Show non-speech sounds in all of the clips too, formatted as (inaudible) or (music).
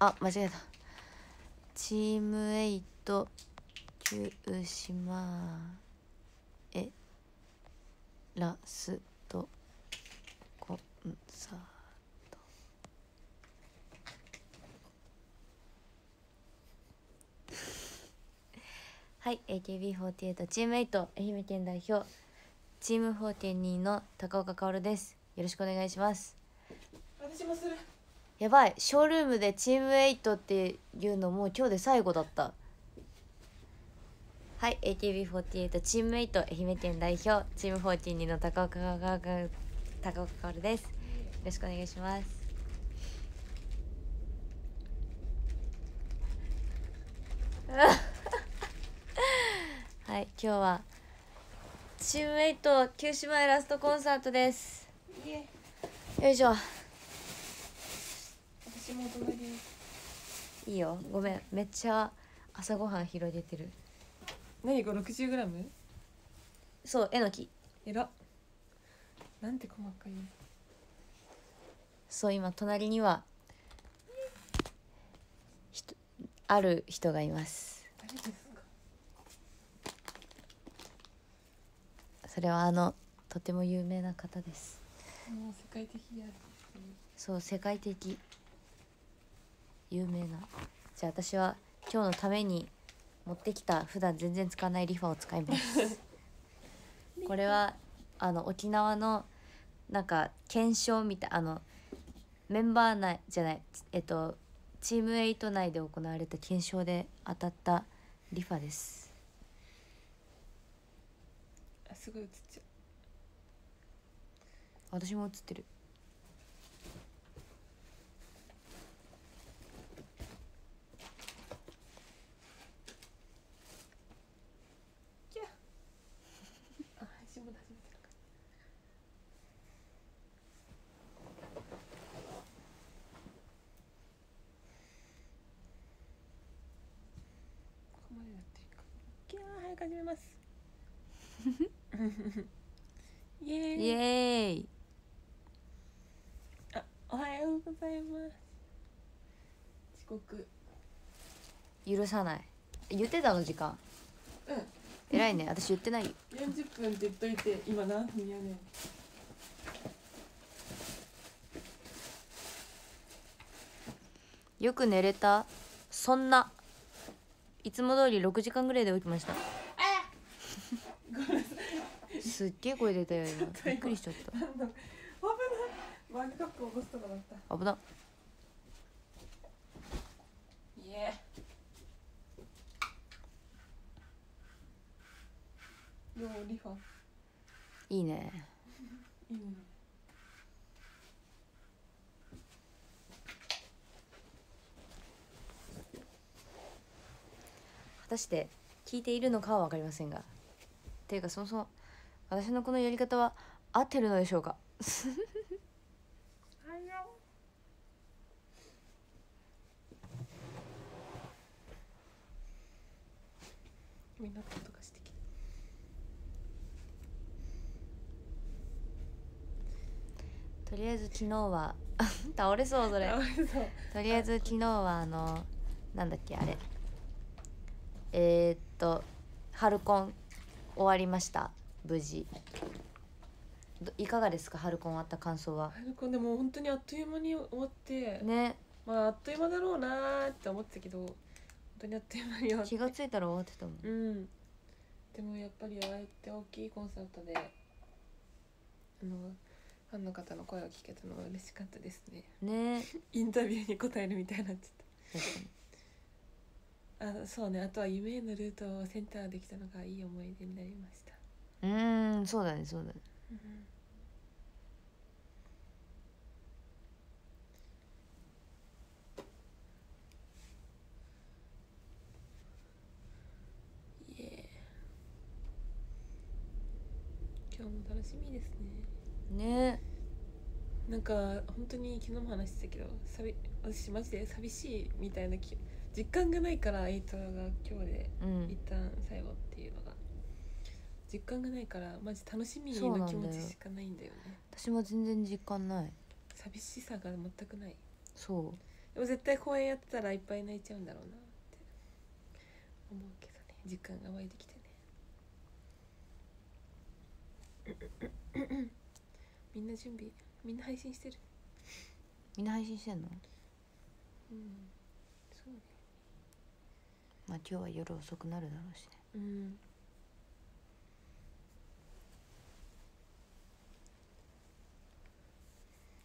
あ間違えた。チームエイト九島エラスト。コンサート。はい AKB48 チームエイト愛媛県代表チーム42の高岡薫です。よろしくお願いします。私もする。やばい。ショールームでチームエイトっていうのもう今日で最後だった。はい。AKB48 チームエイト愛媛県代表チーム42の高岡高岡薫です。よろしくお願いします。(laughs) はい。今日はチームエイト九島へラストコンサートです。よいしょ私もいいよ。ごめん。めっちゃ朝ごはん広げてる。何これ？60g? そうえのき。えらなんて細かい。のそう今隣にはひとある人がいます。誰ですか？それはあのとても有名な方です。もう世界的であるそう世界的有名な。じゃあ私は今日のために持ってきた普段全然使わないリファを使います。これはあの沖縄のなんか検証みたいあのメンバー内じゃないえっとチームエイト内で行われた検証で当たったリファです。あすごい映っちゃ私も映ってるうキャあ配信も初めてだかここまでやってるかキャー早く始めます。(laughs) イエーイ。イエーイ。あおはようございます。遅刻。許さない。言ってたの時間。うん。偉いね。私言ってないよ。40分って言っといて今何分やねん。よく寝れた。そんな。いつも通り6時間ぐらいで起きましたすっげえ声出たよ今。びっくりしちゃっなんだ危ないマグカップ起こすとこだったた危ないいね。いいね。果たして聞いているのかは分かりませんがていうかそもそも私のこのやり方は合ってるのでしょうか？(laughs) みんな音がしてきとりあえず昨日は倒れそうそれ。とりあえず昨日は (laughs) あのなんだっけあれ。えー、っと春コン終わりました。無事。どいかがですか？春コン終わった感想は。ハルコンでも本当にあっという間に終わって、ね。まああっという間だろうなーって思ってたけど本当にあっという間に終わって。気がついたら終わってたもん。うん。でもやっぱりああやって大きいコンサートであのファンの方の声を聞けたのは嬉しかったですね。ね。(laughs) インタビューに答えるみたいになっち確かに。ゃったあそうね。あとは夢へのルートをセンターできたのがいい思い出になりました、うーんそうだねそうだね。イエー今日も楽しみですね。ね。なんか本当に昨日も話してたけどさび私マジで寂しいみたいなき実感がないからエイトが今日でうん。一旦最後っていうのが。実感がないからマジ楽しみの気持ちしかないんだよね。私も全然実感ない。寂しさが全くない。そでも絶対公園やってたらいっぱい泣いちゃうんだろうなって思うけどね。時間が湧いてきてね。(coughs) みんな準備みんな配信してる。みんな配信してんの？うん。そうねまあ今日は夜遅くなるだろうしね。うん。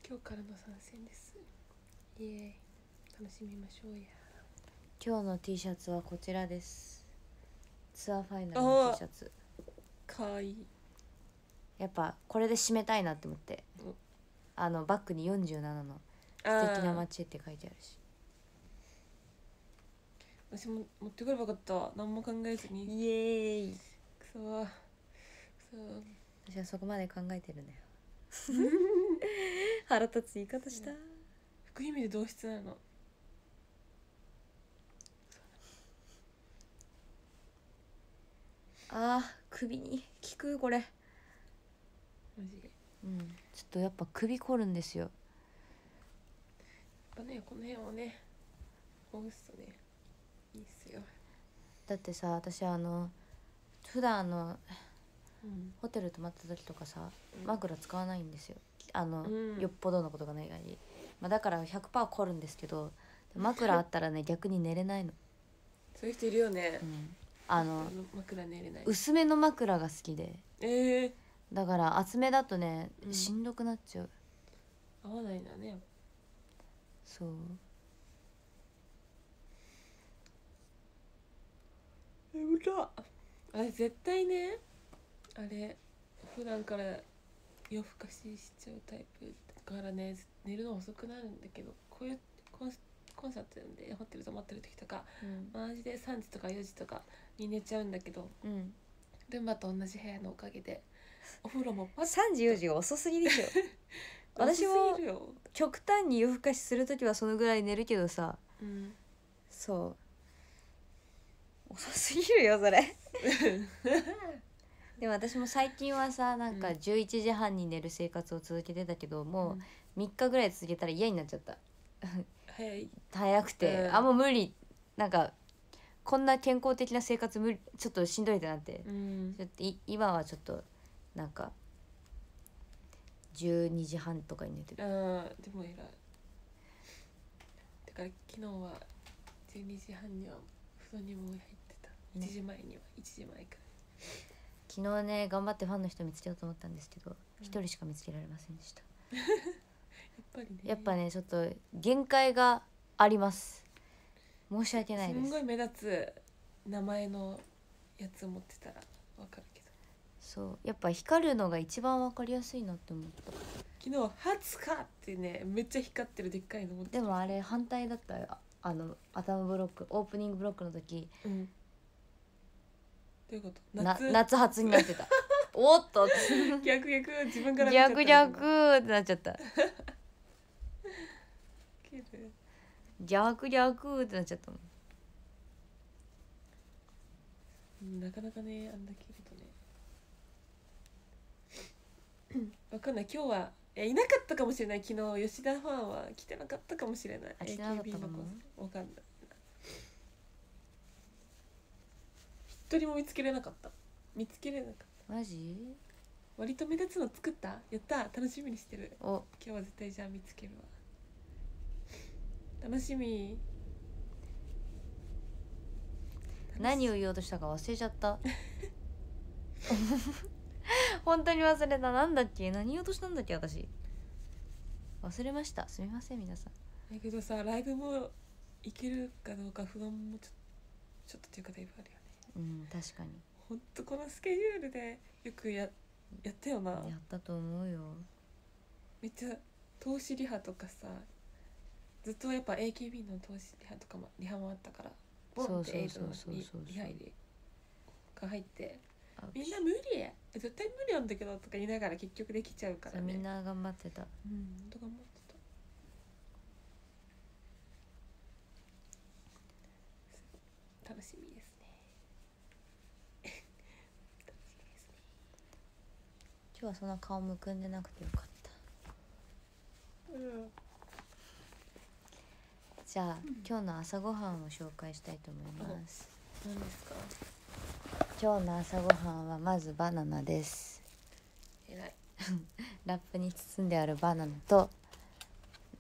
今日からの参戦です。イエーイ。楽しみましょうや。今日の T シャツはこちらです。ツアーファイナルの T シャツ。かわいい。やっぱこれで締めたいなって思って。おあのバックに47の素敵な街って書いてあるし私も持ってくればよかった。何も考えずに。イエーイ。くそー。くそ私はそこまで考えてるんだよ腹立つ言い方した。福意味で同室なの。あー首に効くこれ。マジで。うん。ちょっとやっぱ首凝るんですよ。やっぱねこの辺をねほぐすとねいいっすよ。だってさ私あの普段あのうん。ホテル泊まった時とかさうん。枕使わないんですよ。あの、うん。よっぽどのことがない限り、まあ、だから100%凝るんですけど枕あったらね (laughs) 逆に寝れないの、そういう人いるよね。うん、あの枕寝れない。薄めの枕が好きで。ええだから厚めだとねうん。しんどくなっちゃう、合わないんだね。そう眠た。あれ絶対ねあれ普段から夜更かししちゃうタイプだからね寝るの遅くなるんだけどこういうコンコンサートでホテル泊まってる時とかうん、マジで3時とか4時とかに寝ちゃうんだけどうん、ルンバと同じ部屋のおかげでお風呂もパッ3時4時が遅すぎでしょ。(laughs) 私も極端に夜更かしする時はそのぐらい寝るけどさ。うん、そう遅すぎるよそれ。(laughs) でも私も最近はさなんかうん。11時半に寝る生活を続けてたけどもうん。う3日ぐらい続けたら嫌になっちゃった。早い。早くて、うん。あもう無理。なんかこんな健康的な生活無理ちょっとしんどいってなって、うん。ちょっとい今はちょっとなんか12時半とかに寝てる。あーでも偉い。だから昨日は12時半には布団にもう入って1時前には1時前か。昨日ね頑張ってファンの人見つけようと思ったんですけど一、人しか見つけられませんでした。ら (laughs) やっぱりね。やっぱねちょっと限界があります。申し訳ないです。すんごい目立つ名前のやつを持ってたらわかるけど。そう。やっぱ光るのが一番わかりやすいなって思った。昨日「初か!」ってねめっちゃ光ってるでっかいの持ってでもあれ反対だったよ。ああの頭ブロックオープニングブロックの時。うんどういうこと。な夏。夏発になってた。(laughs) おっと。逆逆。自分から逆逆ってなっちゃった。(laughs) 逆逆ってなっちゃったなかなかねあんだけいるとね。(coughs) わかんない。今日はいやいなかったかもしれない。昨日吉田ファンは来てなかったかもしれない。AKB もの子わかんない一人も見つけれなかった。見つけれなかった。マジ？割と目立つの作った？やった楽しみにしてる。お。今日は絶対じゃあ見つけるわ。楽しみ。何を言おうとしたか忘れちゃった。(laughs) 本当に忘れた。なんだっけ？何言おうとしたんだっけ？私。忘れました。すみません皆さん。だけどさライブも行けるかどうか不安もちょちょっとっていうかだいぶあるよ。ねうん確かに。ほんとこのスケジュールでよくややったよな。やったと思うよ。めっちゃ投資リハとかさずっとやっぱ AKB の投資リハとかもリハもあったからボンってエイドのそうそうそうそうそう。リハ入れが入ってあみんな無理え絶対無理なんだけどとか言いながら結局できちゃうからね。みんな頑張ってた。うんほんと頑張ってた。楽しみですね楽しみですね今日はそんな顔むくんでなくてよかった。うん。じゃあ、今日の朝ごはんを紹介したいと思います。何ですか？今日の朝ごはんはまずバナナです。えらい。(laughs) ラップに包んであるバナナと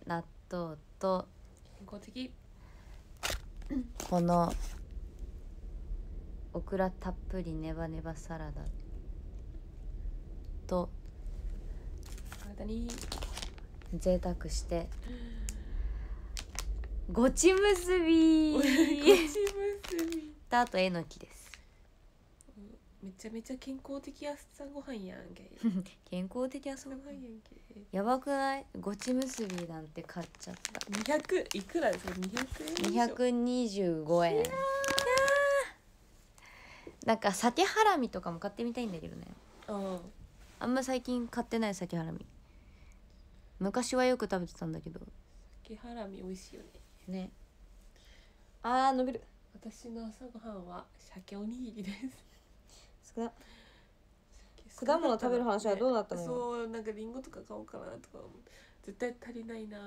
納豆と健康的。このオクラたっぷりネバネバサラダと贅沢して。(gasps) ごちむすび。とあとえのきです。めちゃめちゃ健康的朝ごはんやんけ。(laughs) 健康的朝朝ごはんやんけやばくない？ごちむすびなんて買っちゃった。200いくらですか？200円以上。225円。なんか鮭ハラミとかも買ってみたいんだけどね。ああんま最近買ってない鮭ハラミ。昔はよく食べてたんだけど。鮭ハラミ美味しいよね。ね。あー伸びる。私の朝ごはんは鮭おにぎりです。少な。果物食べる話はどうなったのよ。そうなんかリンゴとか買おうかなとか絶対足りないな。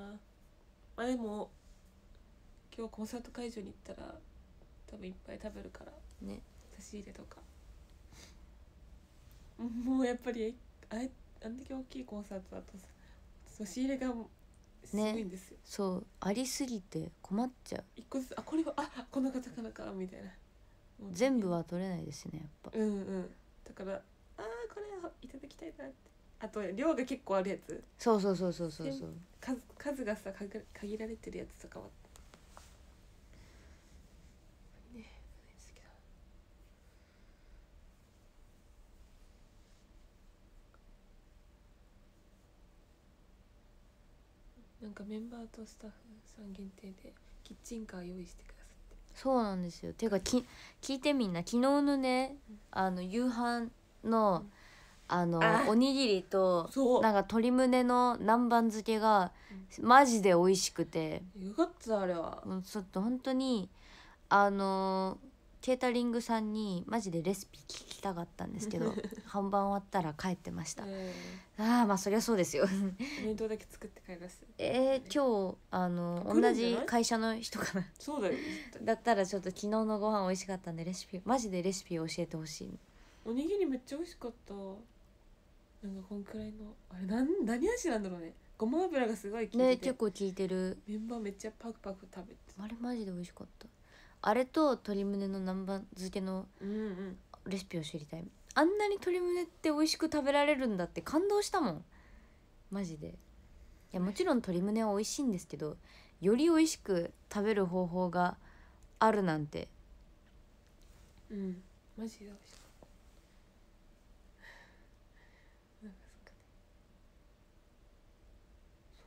まあでも今日コンサート会場に行ったら多分いっぱい食べるから。ね。差し入れとか。もうやっぱりあれあんだけ大きいコンサートだとさ差し入れがすごいんですよ、そうありすぎて困っちゃう。一個ずつあこれはあこの方からかみたいな。全部は取れないですねやっぱ。うんうん。だからあーこれいただきたいなって。あと量が結構あるやつ。そうそうそうそうそうそう。数数がさ限限られてるやつとかはね好きだなんかメンバーとスタッフさん限定でキッチンカー用意してくださって。そうなんですよ。ていうかき聞いてみんな。昨日のねあの夕飯のうん。あのあおにぎりとそう。なんか鶏胸の南蛮漬けがマジで美味しくて。よかったあれは。もうちょっと本当にあのケータリングさんにマジでレシピ聞きたかったんですけど (laughs) 本番終わったら帰ってました。えああまあそりゃそうですよ。弁当だけ作って帰らせてえー、今日あの同んじ会社の人かな？そうだよ。(laughs) だったらちょっと昨日のご飯美味しかったんでレシピマジでレシピを教えてほしい。おにぎりめっちゃ美味しかった。なんかこんくらいのあれなん何味なんだろうね。ごま油がすごい効いてて、ね結構聞いてる。メンバーめっちゃパクパク食べてあれマジで美味しかったあれと鶏胸の南蛮漬けのうんうんレシピを知りたい。あんなに鶏胸って美味しく食べられるんだって感動したもん。マジで。いやもちろん鶏胸は美味しいんですけどより美味しく食べる方法があるなんて。うん。マジで美味しかったなんかそっか。ねそう。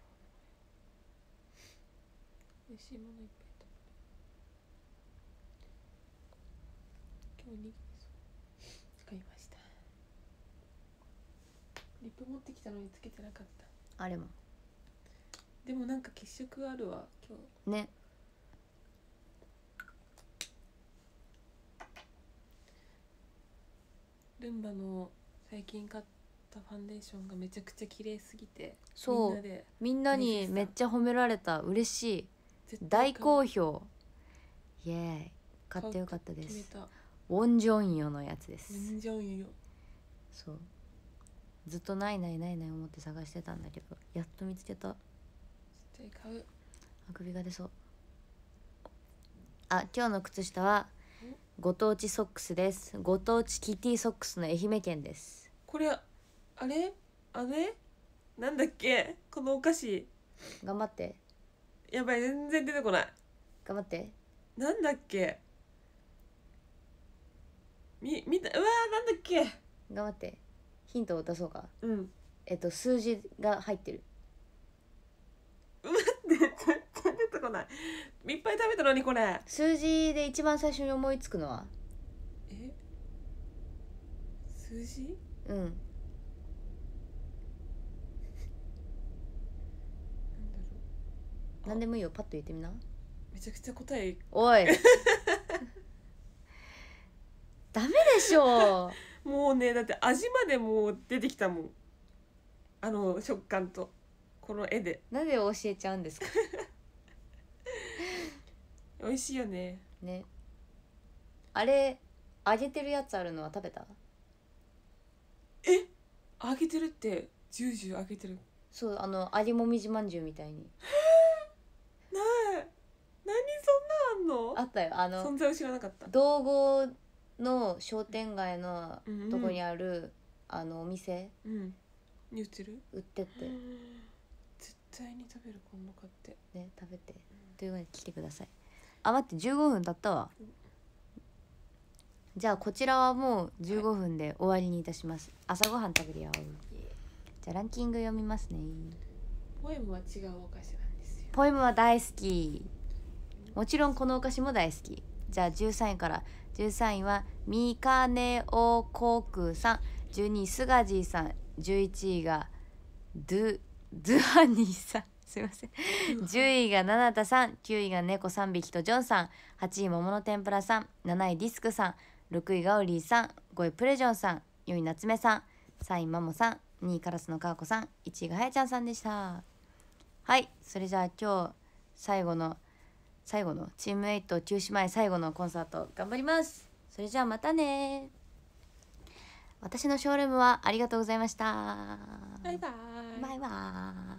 美味しいものいっぱい食べた今日おにぎり使いましたリップ持ってきたのにつけてなかった。あれも。でもなんか血色あるわ今日。ね。ルンバの最近買ったファンデーションがめちゃくちゃ綺麗すぎてそう。みんなでみんなにめっちゃ褒められた。嬉しい。絶対買う。大好評。イエーイ。買ってよかったです。決めたウォン・ジョンヨのやつです。全然よそう。ずっとないないないない思って探してたんだけどやっと見つけた。絶対買う。あくびが出そう。あ今日の靴下はご当地ソックスです。ご当地キティソックスの愛媛県です。これあれ？あれ？なんだっけ？このお菓子。頑張って。やばい全然出てこない。頑張って。なんだっけ？み見たうわーなんだっけ？頑張って。ヒントを出そうか。うん。えっと数字が入ってる。で全然出てこない。いっぱい食べたのにこれ。数字で一番最初に思いつくのは？え？数字？うん。なんだろう。何でもいいよ。パッと言ってみな。めちゃくちゃ答え。おい (laughs) ダメでしょ。もうねだって味までもう出てきたもん。あの食感と。この絵で。なんで教えちゃうんですか。(laughs) 美味しいよね。ね。あれ揚げてるやつあるのは食べた？揚げてるってジュージュー揚げてる。そうあの揚げもみじまんじゅうみたいに。なえ。何そんなあんの？あったよ。あの存在を知らなかった。道後の商店街のうんうん。とこにある、あのお店うん。言ってる？売ってて。絶対に食べる今度買って。ね食べて。ということで来てください。あ待って15分経ったわ。じゃあこちらはもう15分で終わりにいたします。朝ごはん食べるよ。じゃあランキング読みますね。ポエムは違うお菓子なんですよ。ポエムは大好き。もちろんこのお菓子も大好き。じゃあ13位から13位はミカネオコクさん。12位スガジーさん。11位がドゥドゥハニーさん。(laughs) すいません。10位がナナタさん。9位が猫3匹とジョンさん。8位桃の天ぷらさん。7位ディスクさん。6位ガオリーさん。5位プレジョンさん。4位夏目さん。3位マモさん。2位カラスのかーこさん。1位がはやちゃんさんでした。はい。それじゃあ今日最後の最後のチームエイト休止前最後のコンサート頑張ります。それじゃあまたね。私のショールームはありがとうございました。バイバイ。バイバーイ